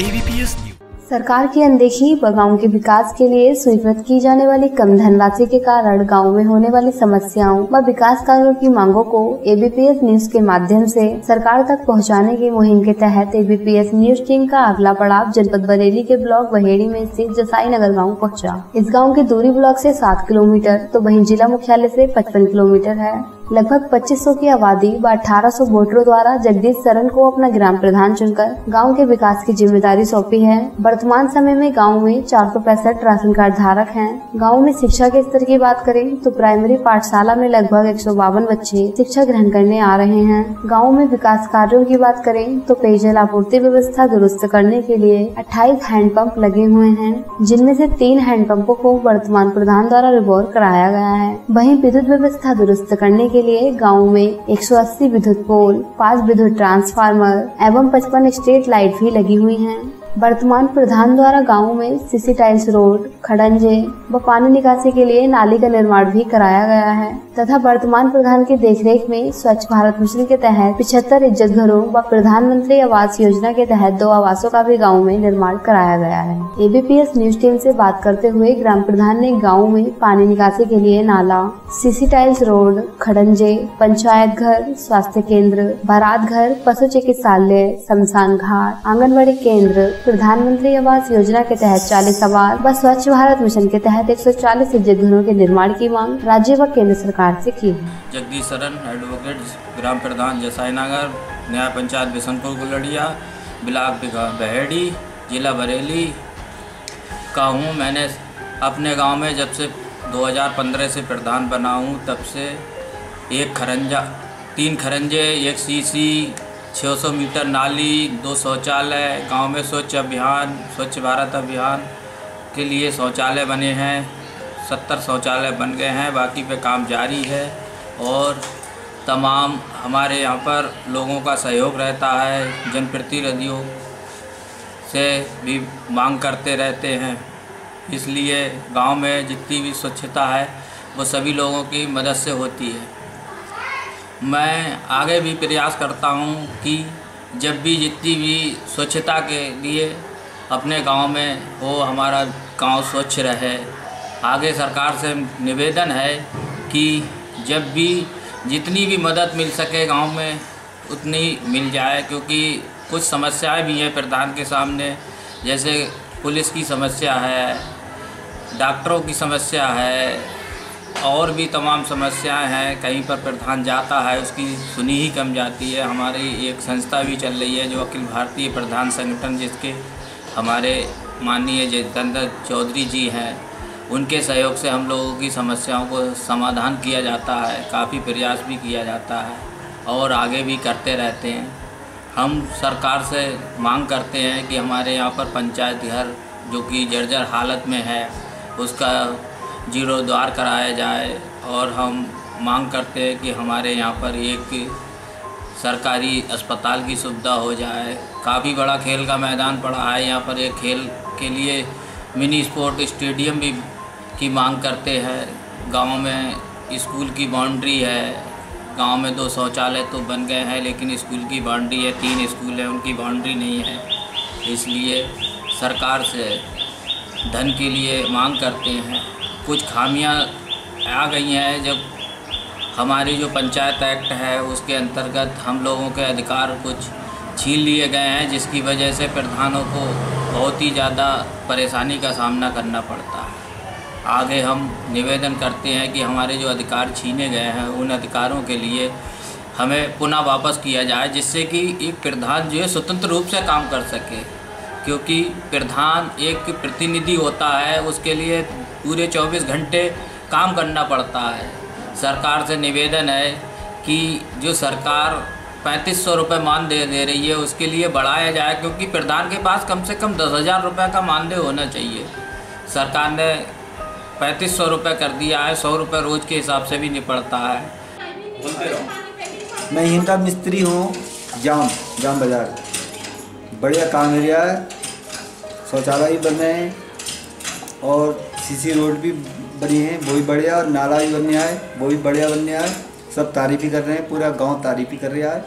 ABPS सरकार की अनदेखी व गाँव के विकास के लिए स्वीकृत की जाने वाली कम धनराशि के कारण गाँव में होने वाली समस्याओं व विकास कार्यों की मांगों को एबीपीएस न्यूज़ के माध्यम से सरकार तक पहुँचाने की मुहिम के तहत एबीपीएस न्यूज़ टीम का अगला पड़ाव जनपद बरेली के ब्लॉक बहेड़ी में स्थित जसाई नगर गाँव पहुँचा। इस गाँव की दूरी ब्लॉक ऐसी सात किलोमीटर तो वही जिला मुख्यालय ऐसी पचपन किलोमीटर है। लगभग 2500 की आबादी व 1800 वोटरों द्वारा जगदीश सरन को अपना ग्राम प्रधान चुनकर गाँव के विकास की ज़िम्मेदारी सौंपी है। वर्तमान समय में गाँव में चार सौ पैंसठ राशन कार्ड धारक हैं। गाँव में शिक्षा के स्तर की बात करें तो प्राइमरी पाठशाला में लगभग एक सौ बावन बच्चे शिक्षा ग्रहण करने आ रहे हैं। गाँव में विकास कार्यो की बात करें तो पेयजल आपूर्ति व्यवस्था दुरुस्त करने के लिए अट्ठाईस हैंडपंप लगे हुए हैं, जिनमें से तीन हैंडपंपों को वर्तमान प्रधान द्वारा रिवॉल्व कराया गया है। वहीं विद्युत व्यवस्था दुरुस्त करने के लिए गाँव में 180 विद्युत पोल, पाँच विद्युत ट्रांसफार्मर एवं 55 स्ट्रीट लाइट भी लगी हुई हैं। वर्तमान प्रधान द्वारा गाँव में सीसी टाइल्स रोड खड़ंजे व पानी निकासी के लिए नाली का निर्माण भी कराया गया है। तथा वर्तमान प्रधान की देखरेख में स्वच्छ भारत मिशन के तहत पिछहत्तर इज़्ज़त घरों व प्रधानमंत्री आवास योजना के तहत दो आवासों का भी गाँव में निर्माण कराया गया है। एबीपीएस न्यूज़ टीम ऐसी बात करते हुए ग्राम प्रधान ने गाँव में पानी निकासी के लिए नाला सीसी टाइल्स रोड खड़ंजे, पंचायत घर, स्वास्थ्य केंद्र, बारात घर, पशु चिकित्सालय, शमशान घाट आंगनबाड़ी केंद्र प्रधानमंत्री आवास योजना के तहत चालीस आवास व स्वच्छ भारत मिशन के तहत 140 इज़्ज़त घरों के निर्माण की मांग राज्य व केंद्र सरकार से की है। जगदीश सरन एडवोकेट ग्राम प्रधान जसाई नगर न्याय पंचायत बिशनपुर गुलड़िया, ब्लाक बहेड़ी, जिला बरेली का हूँ मैंने अपने गाँव में जब से 2015 से प्रधान बना हूँ तब से एक खरंजा, तीन खरंजे, एक सीसी 600 मीटर नाली, दो शौचालय, गाँव में स्वच्छ अभियान, स्वच्छ भारत अभियान के लिए शौचालय बने हैं। सत्तर शौचालय बन गए हैं, बाकी पे काम जारी है और तमाम हमारे यहाँ पर लोगों का सहयोग रहता है, जनप्रतिनिधियों से भी मांग करते रहते हैं। इसलिए गाँव में जितनी भी स्वच्छता है, वो सभी लोगों की मदद से होती है। मैं आगे भी प्रयास करता हूँ कि जब भी जितनी भी स्वच्छता के लिए अपने गाँव में हो, हमारा गाँव स्वच्छ रहे। आगे सरकार से निवेदन है कि जब भी जितनी भी मदद मिल सके गाँव में, उतनी मिल जाए, क्योंकि कुछ समस्याएँ भी हैं प्रधान के सामने। जैसे पुलिस की समस्या है, डॉक्टरों की समस्या है और भी तमाम समस्याएँ हैं, कहीं पर प्रधान जाता है, उसकी सुनी ही कम जाती है। हमारी एक संस्था भी चल रही है जो अखिल भारतीय प्रधान संगठन, जिसके हमारे माननीय जितेंद्र चौधरी जी हैं, उनके सहयोग से हम लोगों की समस्याओं को समाधान किया जाता है, काफ़ी प्रयास भी किया जाता है और आगे भी करते रहते हैं। हम सरकार से मांग करते हैं कि हमारे यहाँ पर पंचायत घर, जो कि जर्जर हालत में है, उसका ज़ीरो द्वार कराया जाए और हम मांग करते हैं कि हमारे यहाँ पर एक सरकारी अस्पताल की सुविधा हो जाए। काफ़ी बड़ा खेल का मैदान पड़ा है। यहाँ पर एक खेल के लिए मिनी स्पोर्ट स्टेडियम भी की मांग करते हैं। गाँव में स्कूल की बाउंड्री है। गाँव में दो शौचालय तो बन गए हैं, लेकिन स्कूल की बाउंड्री है। तीन स्कूल है, उनकी बाउंड्री नहीं है। इसलिए सरकार से धन के लिए मांग करते हैं। कुछ खामियाँ आ गई हैं जब हमारी जो पंचायत एक्ट है, उसके अंतर्गत हम लोगों के अधिकार कुछ छीन लिए गए हैं, जिसकी वजह से प्रधानों को बहुत ही ज़्यादा परेशानी का सामना करना पड़ता है। आगे हम निवेदन करते हैं कि हमारे जो अधिकार छीने गए हैं, उन अधिकारों के लिए हमें पुनः वापस किया जाए, जिससे कि एक प्रधान जो है स्वतंत्र रूप से काम कर सके। क्योंकि प्रधान एक प्रतिनिधि होता है उसके लिए पूरे 24 घंटे काम करना पड़ता है। सरकार से निवेदन है कि जो सरकार पैंतीस सौ रुपये मानदेय दे रही है उसके लिए बढ़ाया जाए क्योंकि प्रधान के पास कम से कम दस हज़ार रुपये का मानदेय होना चाहिए। सरकार ने पैंतीस सौ रुपये कर दिया है सौ रुपये रोज़ के हिसाब से भी निपड़ता है। मैं इनका मिस्त्री हूँ जाम जाम बाज़ार। बढ़िया काम एरिया है शौचालय भी बन रहे हैं और सीसी रोड भी बनी है, वो भी बढ़िया और नाला भी बनने आए वो भी बढ़िया बनने आए सब तारीफ़ ही कर रहे हैं, पूरा गाँव तारीफ़ ही कर रहा है।